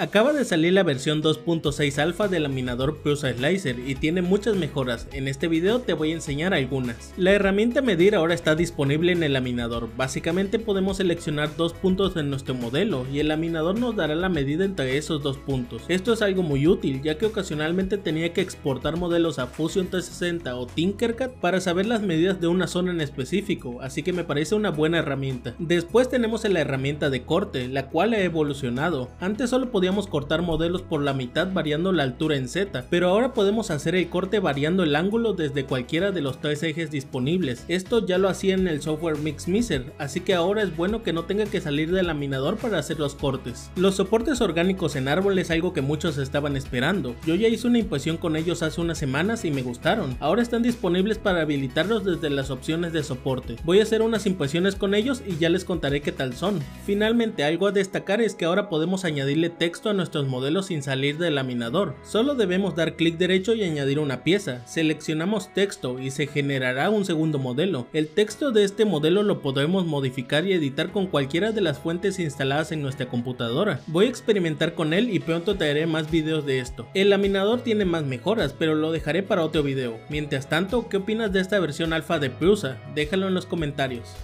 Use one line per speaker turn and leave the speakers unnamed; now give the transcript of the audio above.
Acaba de salir la versión 2.6 alfa del laminador Prusa Slicer y tiene muchas mejoras, en este video te voy a enseñar algunas. La herramienta medir ahora está disponible en el laminador, básicamente podemos seleccionar dos puntos en nuestro modelo y el laminador nos dará la medida entre esos dos puntos. Esto es algo muy útil ya que ocasionalmente tenía que exportar modelos a Fusion 360 o Tinkercad para saber las medidas de una zona en específico, así que me parece una buena herramienta. Después tenemos la herramienta de corte, la cual ha evolucionado. Antes solo podía cortar modelos por la mitad variando la altura en Z, pero ahora podemos hacer el corte variando el ángulo desde cualquiera de los tres ejes disponibles. Esto ya lo hacía en el software Mixmiser, así que ahora es bueno que no tenga que salir del laminador para hacer los cortes. Los soportes orgánicos en árbol es algo que muchos estaban esperando. Yo ya hice una impresión con ellos hace unas semanas y me gustaron. Ahora están disponibles para habilitarlos desde las opciones de soporte. Voy a hacer unas impresiones con ellos y ya les contaré qué tal son. Finalmente algo a destacar es que ahora podemos añadirle texto a nuestros modelos sin salir del laminador. Solo debemos dar clic derecho y añadir una pieza. Seleccionamos texto y se generará un segundo modelo. El texto de este modelo lo podremos modificar y editar con cualquiera de las fuentes instaladas en nuestra computadora. Voy a experimentar con él y pronto traeré más videos de esto. El laminador tiene más mejoras, pero lo dejaré para otro video. Mientras tanto, ¿qué opinas de esta versión alfa de Prusa? Déjalo en los comentarios.